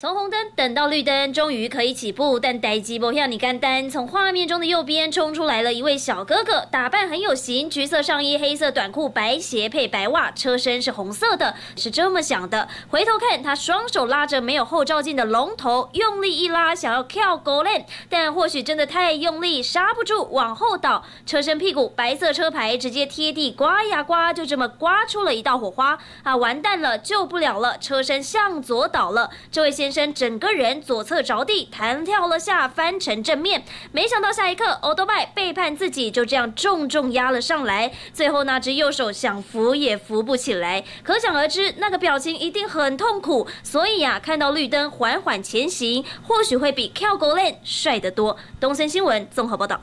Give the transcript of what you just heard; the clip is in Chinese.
从红灯等到绿灯，终于可以起步，但待机不要你干单。从画面中的右边冲出来了一位小哥哥，打扮很有型，橘色上衣、黑色短裤、白鞋配白袜，车身是红色的，是这么想的。回头看，他双手拉着没有后照镜的龙头，用力一拉，想要跳狗链，但或许真的太用力，刹不住，往后倒，车身屁股白色车牌直接贴地，刮呀刮，就这么刮出了一道火花啊！完蛋了，救不了了，车身向左倒了，这位先。先生整个人左侧着地，弹跳了下，翻成正面。没想到下一刻，欧多拜背叛自己，就这样重重压了上来。最后那只右手想扶也扶不起来，可想而知，那个表情一定很痛苦。所以呀，看到绿灯缓缓前行，或许会比跳狗链帅得多。东森新闻综合报道。